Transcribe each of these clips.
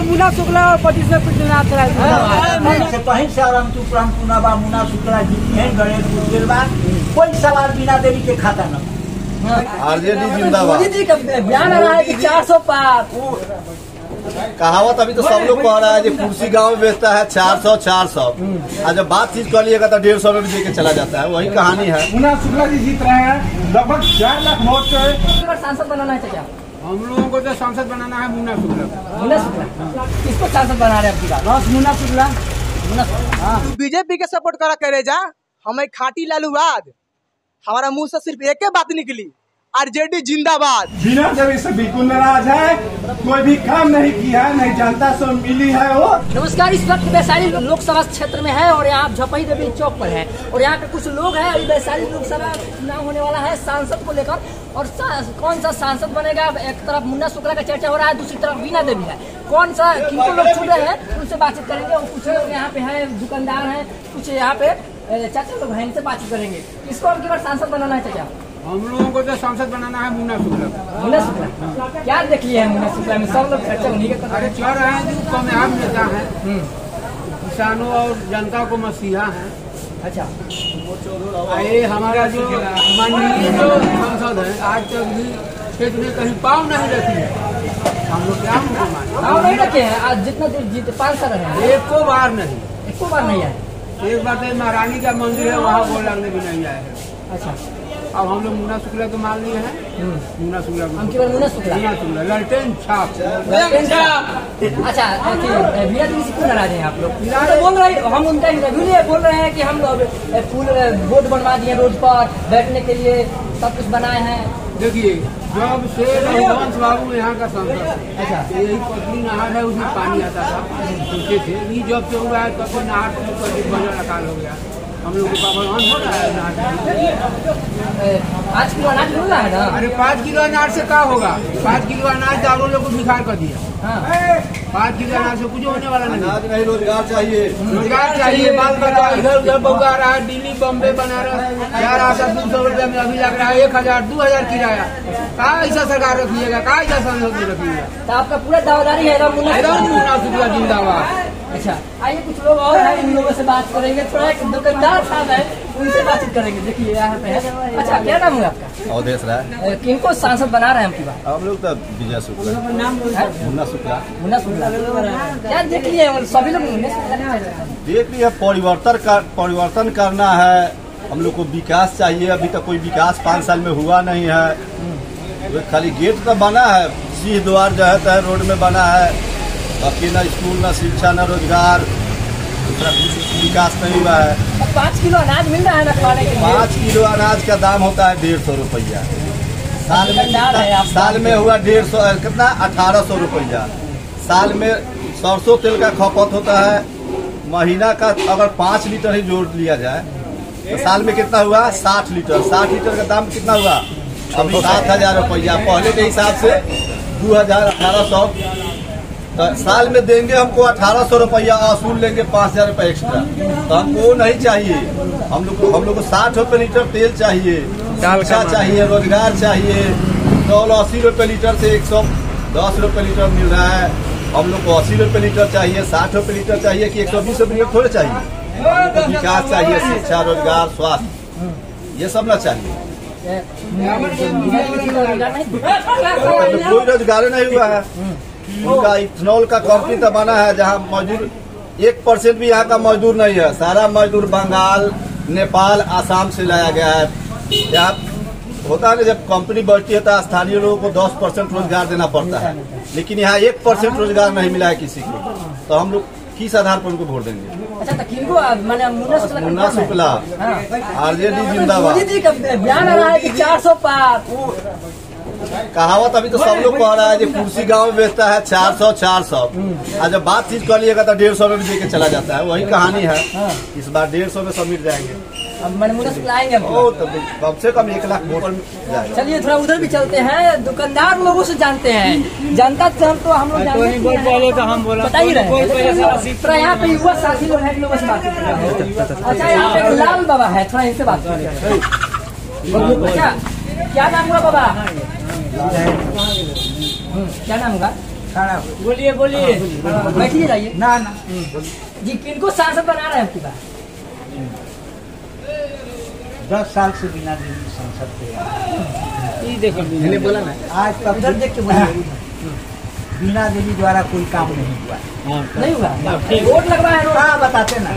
मुना शुक्ला और पति से पृथ्वीनाथ राय कहीं से आराम तू प्राण पुनाबा मुना शुक्ला जीती है गणेश गुजर बा कोई सवाल बिना देवी के खाता न। आरजेडी जिंदाबाद। जी का बयान आ रहा है कि चार सौ पार कहावत अभी तो सब लोग कह रहा है कि कुर्सी गाँव में बेचता है चार सौ चार सौ। और जब बातचीत कर लिएगा तो डेढ़ सौ में भी दे के चला जाता है। वही कहानी है। मुन्ना शुक्ला जी जीत रहे हैं। लगभग चार लाख वोट से सांसद बनाना है क्या? हम लोगों को जो सांसद बनाना है मुन्ना शुक्ला। मुन्ना शुक्ला? किसको सांसद बना रहे हैं मुन्ना शुक्ला? मुन्ना शुक्ला हाँ। बीजेपी के सपोर्ट करा करे जा हमें खाटी लालू बाद हमारा मुँह से सिर्फ़ एक बात निकली। आरजेडी जिंदाबाद। बिना जब से बिल्कुल नाराज़ है। कोई भी काम नहीं किया है नहीं जनता से मिली है वो। नमस्कार इस वक्त वैशाली लोकसभा क्षेत्र में है और यहाँ झपई देवी चौक पर है। और यहाँ पे कुछ लोग हैं और वैशाली लोकसभा चुनाव होने वाला है सांसद को लेकर। और सा, कौन सा सांसद बनेगा? एक तरफ़ मुन्ना शुक्ला का चर्चा हो रहा है दूसरी तरफ़ बीना देवी है। कौन सा किनको लोग चुन रहे हैं उनसे बातचीत करेंगे और कुछ लोग यहाँ पे है दुकानदार है कुछ यहाँ पे चाचा लोग हैं इनसे बातचीत करेंगे। इसको अब की बार सांसद बनाना है चाचा? हम लोगों को तो सांसद बनाना है मुन्ना शुक्ला। मुन्ना शुक्ला? क्या देख लिया है मुन्ना शुक्ला में? सब लोग चर्चा उन्हीं के अरे चल रहे हैं जो कामयाब नेता है। किसानों और जनता को मसीहा है। अच्छा। ये हमारा जो माननीय जो सांसद है आज तक भी खेत में कहीं पाव नहीं रखी है। हम लोग क्या हाँ? नहीं रखे हैं। आज जितना जीते पाँच साल रहे एक को बार नहीं। एको बार नहीं आए। एक बार तो महारानी का मंदिर है वहाँ बोल लगने भी नहीं आए अच्छा। अब हम लोग मुन्ना शुक्ला के माल लिए हैं। मुन्ना शुक्ला को हम केवल मुन्ना शुक्ला। मुन्ना शुक्ला ललटेन छाप। अच्छा भैया क्यों नाराज़ हैं आप लोग। तो बोल रहे हम उनका इंटरव्यू लिए बोल रहे हैं कि हम फूल बोर्ड बनवा दिए रोड पर बैठने के लिए सब कुछ बनाए हैं। देखिए जब से रघुवंश बाबू यहाँ का सांसद अच्छा। यही पतली नहर है उसमें पानी आता था। सोचे थे जब से हुआ है तब से नहर से अकाल हो गया हम लोग को हो रहा है आज किलो अनाज मिल रहा है ना अरे पाँच किलो अनाज से क्या होगा? पाँच किलो अनाज दावों लोग को भिखार कर दिया। हाँ पाँच किलो अनाज से कुछ होने वाला नहीं। आज नहीं रोज़गार चाहिए। रोज़गार चाहिए बाल बच्चा इधर उधर बउआ रहा है दिल्ली बम्बे बनारस। जा रहा था दो सौ रुपया में अभी लग रहा है एक हज़ार दो हज़ार किराया। कहा ऐसा सरकार रखिएगा कहा ऐसा सांसद रखिएगा? तो आपका पूरा दावेदारी है। मुन्ना शुक्ला जिंदाबाद। अच्छा आइए कुछ लोग और हैं उन लोगों से बात करेंगे थोड़ा एक दुकानदार साहब है उनसे बातचीत करेंगे देखिए यहाँ पे है। अच्छा क्या नाम है आपका? अवधेश राय। किनको सांसद बना रहे हैं आपकी बात? हम लोग तो विजय शुक्ला। मुन्ना शुक्ला। मुन्ना शुक्ला। क्या देख लिए सभी लोग हैं। देख लिया परिवर्तन कर परिवर्तन करना है। हम लोग को विकास चाहिए। अभी तक कोई विकास पाँच साल में हुआ नहीं है। खाली गेट तो बना है। सिंह द्वार जो है तो रोड में बना है। बाकी न स्कूल न शिक्षा न रोज़गार दूसरा विकास नहीं हुआ है। पाँच किलो अनाज मिल रहा है ना खाने के लिए? पाँच किलो अनाज का दाम होता है डेढ़ सौ रुपया। साल में। साल में हुआ डेढ़ सौ कितना? अठारह सौ रुपया। साल में सरसों तेल का खपत होता है। महीना का अगर पाँच लीटर ही जोड़ लिया जाए तो साल में कितना हुआ? साठ लीटर। साठ लीटर का दाम कितना हुआ? अभी सात हज़ार रुपया। पहले के हिसाब से दो हज़ार अठारह सौ। तो साल में देंगे हमको अठारह सौ रुपया वसूल लेंगे पाँच हज़ार रुपया एक्स्ट्रा तो हमको वो नहीं चाहिए। हम लोग को हम लोग को साठ रुपए लीटर तेल चाहिए शिक्षा चाहिए रोज़गार चाहिए। तो अस्सी रुपए लीटर से एक सौ दस रुपए लीटर मिल रहा है। हम लोग को अस्सी रुपए लीटर चाहिए साठ रुपए लीटर चाहिए कि एक सौ बीस रुपए लीटर थोड़े चाहिए। विकास चाहिए शिक्षा रोज़गार स्वास्थ्य ये सब ना चाहिए। नहीं तो कोई रोज़गार नहीं हुआ है। उनका इथेनॉल का कंपनी तो बना है जहाँ मजदूर एक परसेंट भी यहाँ का मजदूर नहीं है। सारा मजदूर बंगाल नेपाल आसाम से लाया गया है। यहाँ होता है ना जब कंपनी बढ़ती है तो स्थानीय लोगों को दस परसेंट रोज़गार देना पड़ता है। लेकिन यहाँ एक परसेंट रोज़गार नहीं मिला है किसी को। तो हम लोग किस आधार पर उनको वोट देंगे? अच्छा तो मुन्ना शुक्ला हाँ। आरजेडी जिंदाबाद। बयान आ रहा है कि चार सौ पार कहावत अभी तो सब लोग कह रहा है कि कुर्सी गाँव में बेचता है चार सौ चार सौ। और जब बातचीत कर लिएगा तो डेढ़ सौ में भी चला जाता है। वही कहानी है। इस बार डेढ़ सौ में सब मिल जाएँगे। तो कम से कम एक लाख वोट चलिए थोड़ा उधर भी चलते हैं। दुकानदार लोगों से जानते हैं। जनता से हम तो हम लोग जानते हैं। तो हम बोला। बता ही रहे थोड़ा यहाँ पे युवा साथी लोग हैं लोगों से बात अच्छा यहाँ पे लाल बाबा है थोड़ा इनसे बात करें अच्छा क्या नाम हुआ बाबा? हम्म, क्या नाम होगा बोलिए बोलिए बैठिए जाइए ना ना जी किनको सांसद बना रहे हैं आपकी बात दस साल से बिना देवी संसद के देखो मैंने बोला ना आज तक इधर देख के बोलिए बिना देवी द्वारा कोई काम नहीं हुआ नहीं हुआ वोट लगवा है। हाँ बताते ना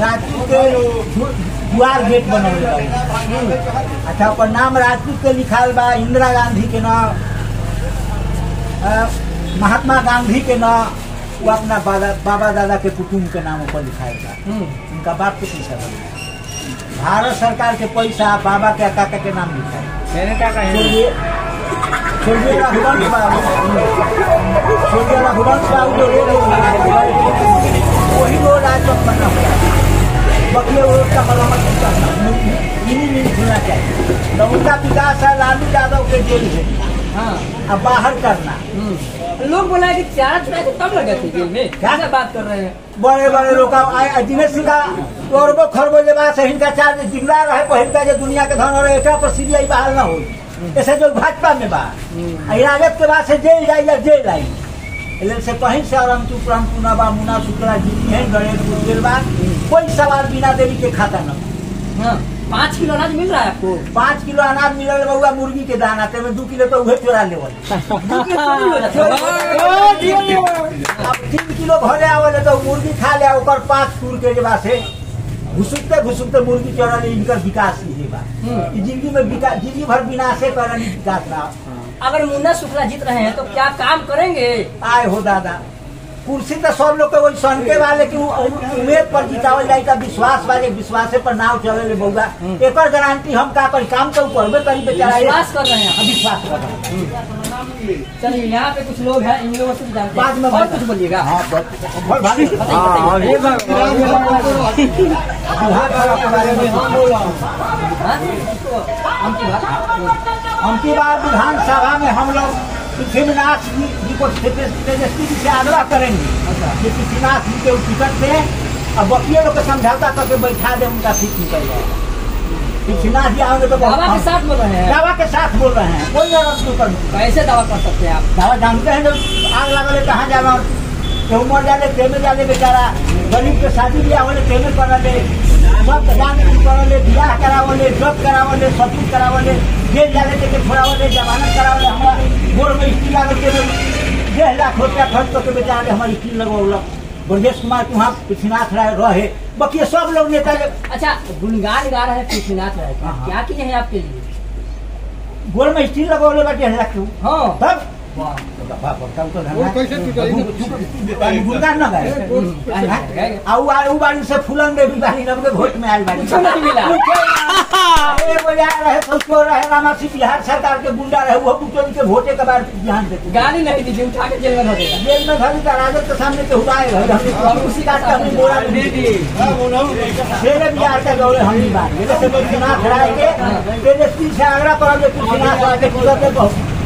राजपूत के द्वार गेट बनौले। अच्छा ओकर नाम राजपूत के लिखाल बा इंदिरा गांधी के नाम अ, महात्मा गांधी के नाम वो अपना बाबा दादा के कुटुम्ब के नाम ऊपर लिखाए बा. उनका बाप के पैसा बा. भारत सरकार के पैसा बाबा के काका के नाम लिखा है। मैंने क्या कहा छोड़िए छोड़िए रघुवंश बाबू छोड़िए रघुवंश बाबू जो रोड बनाए वही रोड आज तक हुआ रोड का मरम्मत करना इन्हीं नहीं खुलना चाहिए तो उनका विकास है लालू यादव के जेल में हाँ अब बाहर करना लोग बोला कि चार चुनाव थे लगे थे जेल में क्या से बात कर रहे हैं बड़े बड़े लोग आए दिनेश सिंह का अरबो खरबो जे बात है हिनका चार्ज जिम्मेदार रहे पहिल का जो दुनिया के धन और एकरा पर सीबीआई बहाल न हो ऐसे जो भाजपा में बा राजद के बाद से जेल या जेल आई से कहीं से और हम चुपराम पुनाबा मुना शुक्ला जीती है गणेश गुजर बा कोई सवाल बिना देवी के खाता न। हाँ पाँच किलो अनाज मिल रहा है आपको? पाँच किलो अनाज मिलल बउआ मुर्गी के दाना ते में दू किलो तो उहे चोरा लेवल। चोरी हो है। अब तीन किलो घरे आवले तो मुर्गी खा ले ओकर पाँच टूर के जेबा से घुसुकते घुसुकते मुर्गी चढ़ल इनकर विकास ही बा। हम्म। ई ज़िंदगी में विकास ज़िंदगी भर विनाशे करल ई विकास ना अगर मुन्ना शुक्ला जीत रहे हैं तो क्या काम करेंगे? आए हो दादा। कुर्सी तो सब लोग के वही सनके वाले की उम्मीद पर जितावल जाए विश्वास वाले विश्वासे पर नाव चले बउआ एकर गारंटी हम का करी काम तो करबे करी बेचारा। विश्वास कर रहे हैं विश्वास कर रहे हैं। चलिए यहाँ पे कुछ लोग हैं इन लोगों से जानते बाद में और। कुछ बोलिएगा। हाँ हूँ हाँ? हम की बात हम की बार विधानसभा में हम लोग पृथ्वीनाथ जी जी को तेजस्वी जी से आग्रह करेंगे। कि पृथ्वीनाथ जी के टिकट पे अब वकील लोग समझौता करके बैठा दे उनका सीट निकल जाए। पृथ्वीनाथ जी आओगे तो दावा के साथ बोल रहे हैं। दावा के साथ बोल रहे हैं। कोई कर कैसे दावा कर सकते हैं आप? दावा जानते हैं जब आग लगल है कहाँ जावा केहू मर जाले तेमे जाले बेचारा गरीब के शादी ब्याह होले तेमे करले सब दान करले बियाह करावले जॉब करावले कुछ करावले जेल जाले के छोड़ावले जमानत करावले हमारे गोर में स्टील लागल के डेढ़ लाख रुपया खर्च करके बेचारे हमारी स्टील लगौलक ब्रजेश कुमार के वहाँ पृथ्वीनाथ राय रहे। बाकी सब लोग नेता अच्छा गुणगान गा रहे पृथ्वीनाथ राय हाँ, हाँ। क्या किए हैं आपके लिए? गोर में स्टील लगौले बा डेढ़ लाख हाँ। तब बाड़ी से फूलन देवी बाड़ी नब वोट में आयल बाड़ी कुछो रहे तो उसको रहे रामासी बिहार सरकार के गुंडा रहे वो कुचोली के वोटे के बाद ध्यान देते गाली नहीं दीजिए उठा के जेल में धो जेल में घड़ी का राजद के सामने के रहे हम उसी का हमने बोला शेरे बिहार के दौड़े हम ही। बात जैसे चुनाव खड़ाए के तेजस्वी से आग्रह करब जे कुछ चुनाव करा के तुरंत बहुत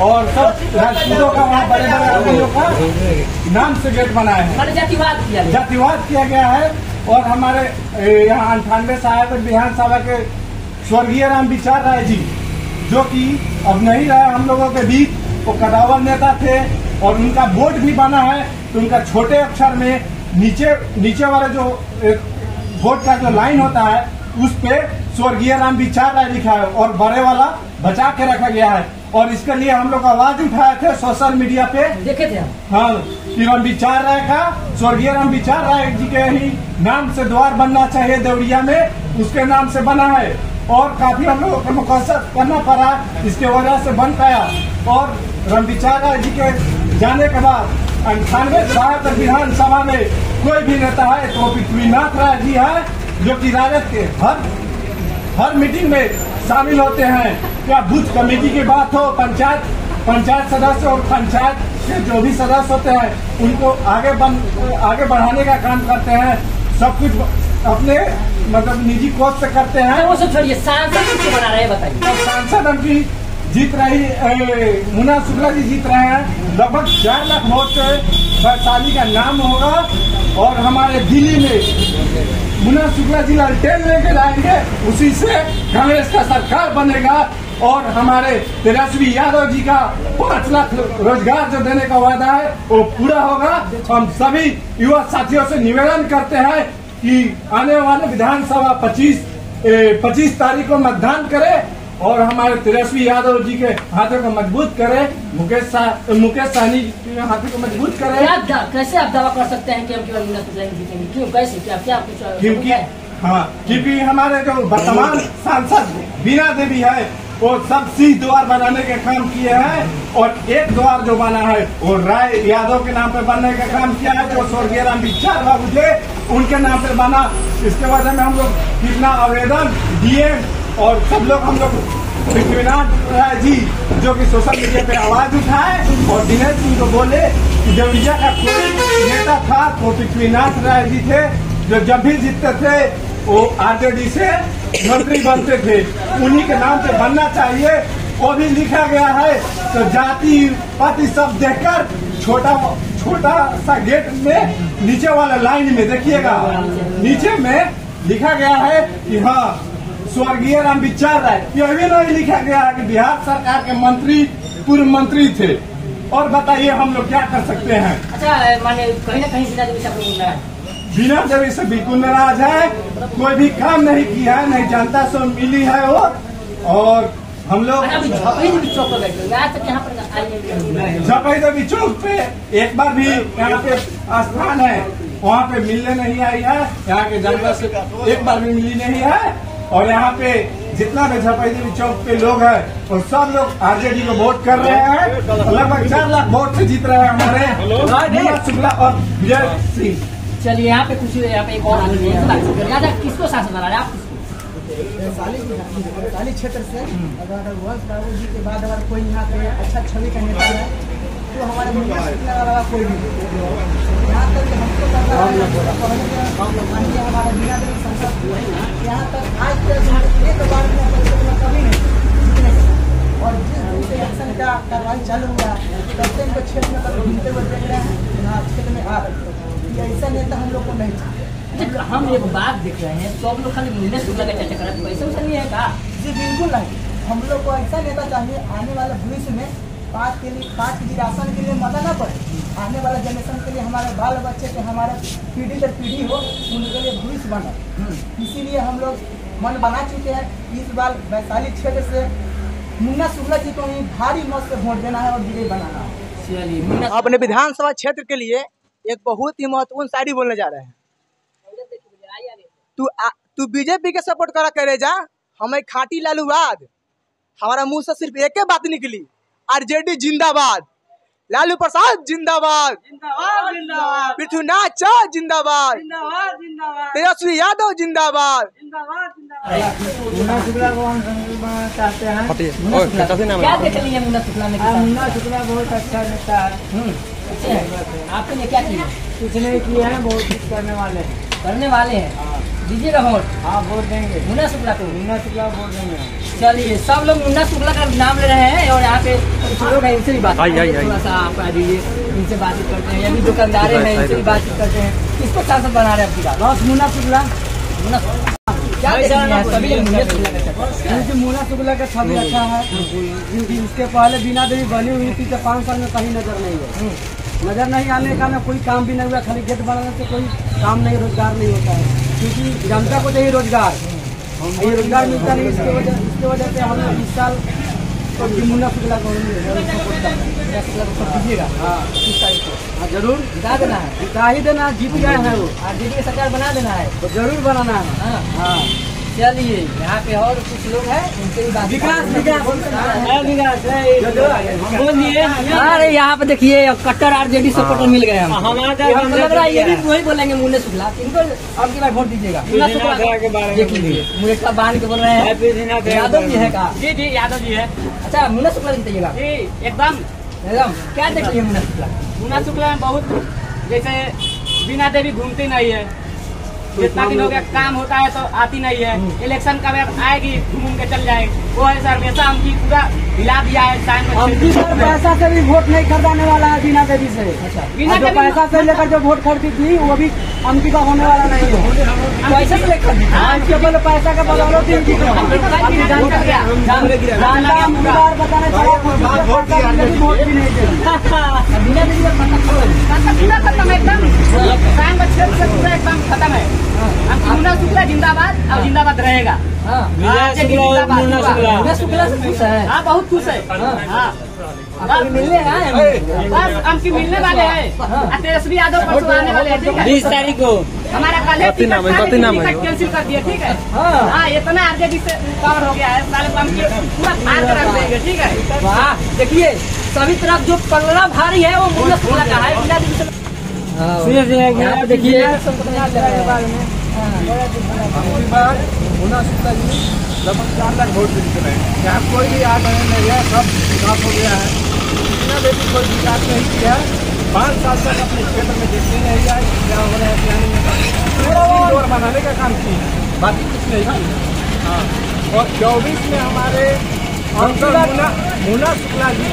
और सब राजपूतों का वहाँ बड़े बड़े आदमियों का नाम से गेट बनाए हैं जातिवाद किया गया। जातिवाद किया गया है और हमारे यहाँ अंठानवे सहायक विधानसभा के स्वर्गीय राम विचार राय जी जो कि अब नहीं रहे हम लोगों के बीच वो कदावर नेता थे और उनका बोर्ड भी बना है तो उनका छोटे अक्षर में नीचे नीचे वाला जो वोट का जो लाइन होता है उस पे स्वर्गीय राम विचार राय लिखा है और बड़े वाला बचा के रखा गया है और इसके लिए हम लोग आवाज़ उठाए थे सोशल मीडिया पे। देखे थे हाँ राम विचार राय का स्वर्गीय राम विचार राय जी के ही नाम से द्वार बनना चाहिए देवरिया में उसके नाम से बना है। और काफ़ी हम लोगों को मुकसद करना पड़ा इसके वजह से बन पाया। और राम विचार राय जी के जाने के बाद अंठानवे सहायक विधानसभा में कोई भी नेता है तो पृथ्वीनाथ राय जी है जो कि राजद के हर हर मीटिंग में शामिल होते हैं। क्या बूथ कमेटी की बात हो पंचायत पंचायत सदस्य और पंचायत के जो भी सदस्य होते हैं उनको आगे बन आगे बढ़ाने का काम करते हैं। सब कुछ अपने मतलब निजी कोष से करते हैं। वो सब छोड़िए सांसद क्यों बना रहे हैं बताइए। सांसद हमकी जीत रही मुना शुक्ला जी जीत रहे हैं। लगभग चार लाख वोट वैशाली का नाम होगा। और हमारे दिल्ली में मुन्ना शुक्ला जी लालटेन लेके लाएँगे, उसी से कांग्रेस का सरकार बनेगा और हमारे तेजस्वी यादव जी का पाँच लाख रोज़गार जो देने का वादा है, वो पूरा होगा। हम सभी युवा साथियों से निवेदन करते हैं कि आने वाले विधानसभा 25 पच्चीस तारीख को मतदान करें। और हमारे तेजस्वी यादव जी के हाथों को मज़बूत करें मुकेश सा- मुकेश सहनी के हाथों को मज़बूत करें। दा- कैसे आप दावा कर सकते हैं कि हम केवल मुन्ना जीतेंगे क्यों कैसे क्या क्या कुछ क्योंकि हाँ? क्योंकि हमारे जो वर्तमान सांसद बीना देवी है वो सब सीध द्वार बनाने के काम किए हैं और एक द्वार जो बना है वो राय यादव के नाम पे बनने का काम किया है जो स्वर्गीय राम विचार बाबू थे उनके नाम पे बना। इसके वजह में हम लोग कितना आवेदन दिए और सब लोग हम लोग राय जी, जो कि सोशल मीडिया पे आवाज़ उठाए और दिनेश सिंह को बोले कि देवरिया का कोई नेता था तो पृथ्वीनाथ राय जी थे, जो जब भी जीतते थे, वो आरजेडी से मंत्री बनते थे। उन्हीं के नाम पे बनना चाहिए, वो भी लिखा गया है। तो जाति, पाति सब देखकर छोटा छोटा सा गेट में, नीचे वाला लाइन में देखिएगा। नीचे में लिखा गया है कि हाँ स्वर्गीय राम विचार राय यह भी नहीं लिखा गया है कि बिहार सरकार के मंत्री पूर्व मंत्री थे। और बताइए हम लोग क्या कर सकते हैं? अच्छा माने कहीं ना कहीं बिना देवी से बिना देवी बिल्कुल नाराज़ है। कोई भी काम नहीं किया है नहीं जनता से मिली है वो और हम लोग नहीं जपई देवी चौक पे एक बार भी यहाँ पे स्थान है। वहाँ पे मिलने नहीं आई है। यहाँ के जनता से एक बार भी मिली नहीं है। और यहाँ पे जितना भी झपई चौक पे लोग हैं और सब लोग आरजेडी को वोट कर रहे हैं लगभग चार लाख वोट से जीत रहे हैं हमारे शुक्ला और विजय सिंह। चलिए यहाँ पे कुछ यहाँ पे एक और है। अच्छा किसको सांसद बना रहे हैं आप? किसको? वैशाली क्षेत्र से अगर रघुवंश बाबू जी के बाद अगर कोई यहाँ पे अच्छा छवि का नेता है तो हमारे सीखने वाला कोई नहीं। यहाँ तक हमको पता है हमारे बिना यहाँ तक आज हम एक बार और जिस दिन से का कार्रवाई चालू हुआ तब से ऐसा नेता हम लोग को नहीं चाहिए हम एक बात देख रहे हैं सब लोग खाली का चर्चा कर रहे वैसा नहीं है का जी, बिल्कुल नहीं। हम लोग को ऐसा नेता चाहिए, आने वाले भविष्य में पाँच के लिए पाँच के राशन के लिए मदद ना पड़े। आने वाले जनरेशन के लिए हमारे बाल बच्चे के हमारे पीढ़ी दर पीढ़ी हो उनके लिए भविष्य बने। इसीलिए हम लोग मन बना चुके हैं इस बार वैशाली क्षेत्र से मुन्ना शुक्ला जी को ही भारी मत से वोट देना है और विजय बनाना है। चलिए अपने विधानसभा क्षेत्र के लिए एक बहुत ही महत्वपूर्ण शायरी बोलने जा रहे हैं। तू तू बीजेपी के सपोर्ट करा करे जा हमें खाटी लालू बाद। हमारा मुँह से सिर्फ़ एक ही बात निकली। आरजेडी जिंदाबाद लालू प्रसाद जिंदाबाद पृथ्वीनाथ चा जिंदाबाद तेजस्वी यादव जिंदाबाद। हैं? क्या बहुत अच्छा नेता है। हम्म, अच्छे हैं। क्या कुछ नहीं किए हैं बहुत कुछ करने वाले हैं। करने वाले हैं? दीजिएगा वोट। हाँ वोट देंगे। मुन्ना शुक्ला को। मुन्ना शुक्ला वोट देंगे। चलिए सब लोग मुन्ना शुक्ला का नाम ले रहे हैं और यहाँ पे लोग हैं इनसे भी बात थोड़ा सा आप आ जाइए इनसे बातचीत करते हैं अभी दुकानदारे हैं इनसे भी बातचीत करते हैं। किसको सांसद बना रहे हैं आपकी बात? बस मुन्ना शुक्ला। हैं का क्योंकि मुन्ना शुक्ला का छवि अच्छा है क्योंकि इसके पहले बिना देवी बनी हुई थी तो पाँच साल में कहीं नज़र नहीं है नज़र नहीं आने का ना कोई काम भी नहीं हुआ खाली गेट बनाने से कोई काम नहीं रोज़गार नहीं होता है। क्योंकि जनता को चाहिए रोज़गार। ये रोज़गार मिलता नहीं इसके वजह इसके वजह से हम इस साल तो मुन्ना शुक्ला को हम सपोर्ट कर रहे हैं मुन्ना शुक्ला को वोट दीजिएगा हाँ तारीख को ज़रूर। जिता देना है जिता ही देना जीत गए हैं वो। जीत के सरकार बना देना है तो ज़रूर बनाना है। हाँ हाँ। चलिए यहाँ पे और कुछ लोग हैं उनसे भी बात विकास विकास। बोलिए। अरे यहाँ पे देखिए कट्टर आरजेडी सपोर्टर मिल गए हम लग रहा है ये भी वही बोलेंगे मुन्ने शुक्ला। किनको अब की बार वोट दीजिएगा। मुन्ना शुक्ला देख लीजिए। मुझे इतना बाँध के बोल रहे हैं। यादव जी है का? जी जी यादव जी है। अच्छा मुन्ना शुक्ला जीतिएगा जी एकदम। एकदम। क्या देख लिए मुन्ना शुक्ला? मुन्ना शुक्ला में बहुत जैसे बिना देवी घूमती नहीं है। जितना दिन हो गया काम होता है तो आती नहीं है। इलेक्शन का वक्त आएगी? घूम के चल जाएगी। वो है सर हमेशा हमकी पूरा हिला दिया है टाइम पैसा से भी वोट नहीं खरीदाने वाला है बिना देवी से। बिना देवी- पैसा से लेकर जो वोट खरीदी थी वो भी हमकी का होने वाला नहीं है पैसे से लेकर दी हाँ, इसके पहले पैसा का ही को। बताने चला वोट भी नहीं देगी है एकदम टाइम का से पूरा एकदम खत्म है मुन्ना शुक्ला जिंदाबाद और जिंदाबाद रहेगा हाँ हाँ। मुन्ना शुक्ला से खुश है हाँ बहुत खुश है हाँ मिलने आए हम। बस मिलने वाले हैं। तेजस्वी यादव परसों आने वाले हैं बीस तारीख को। हमारा कल टिकट कैंसिल कर दिया ठीक है? हाँ। हाँ इतना आरजेडी से कवर हो गया है। साले को हम पूरा फाड़ कर रख देंगे ठीक है? वाह देखिए सभी तरफ़ जो पलड़ा भारी है वो शुक्ला का है यहाँ देखिए। मुन्ना शुक्ला जी लगभग चार लाख वोट जीत रहे हैं। यहाँ कोई भी आ रहे नहीं है सब विकास हो गया है। इतना देवी कोई विकास नहीं किया। पाँच साल तक अपने क्षेत्र में देखते नहीं आए क्या हो रहा है क्या नहीं हो रहा बनाने का काम किए बाकी कुछ नहीं किया हाँ। और चौबीस में हमारे अंकल मुन्ना शुक्ला जी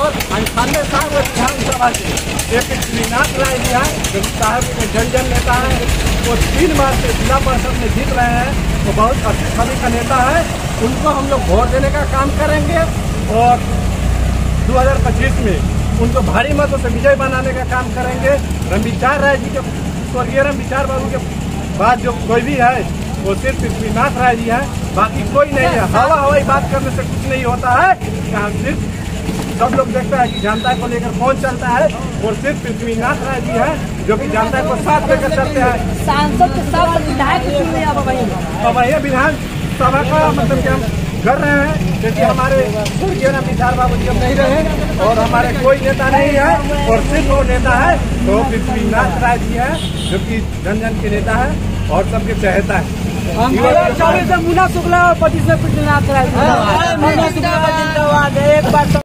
और अंठानवे साल विधानसभा से एक श्रीनाथ राय जी हैं जो साहब के जन जन नेता हैं वो तीन बार से जिला परिषद में जीत रहे हैं। वो बहुत अच्छे छवि का नेता है उनको हम लोग वोट देने का काम करेंगे और 2025 में उनको भारी मतों से विजय बनाने का काम करेंगे। रमविचार राय जी के स्वर्गीय रमविचार बाबू के बाद जो कोई भी है वो सिर्फ़ पृथ्वीनाथ राय जी है। बाकी कोई नहीं है। हवा हवाई बात करने से कुछ नहीं होता है। सिर्फ़ सब लोग देखता है कि जनता को लेकर कौन चलता है और सिर्फ़ पृथ्वीनाथ राय जी है जो कि जनता को साथ लेकर चलते हैं। सांसद के साथ विधायक चुन अब भाई अब ये विधान सभा का मतलब कि हम कर रहे हैं क्योंकि हमारे स्वर्गीय राम विचार बाबू जी अब नहीं रहे और हमारे कोई नेता नहीं है और सिर्फ़ वो नेता है तो पृथ्वीनाथ राय जी है जो कि जन जन के नेता है और सबके चहेता है। चौबीस से मुन्ना शुक्ला और पच्चीस से पृथ्वीनाथ राय मुन्ना शुक्ला जिंदाबाद एक बार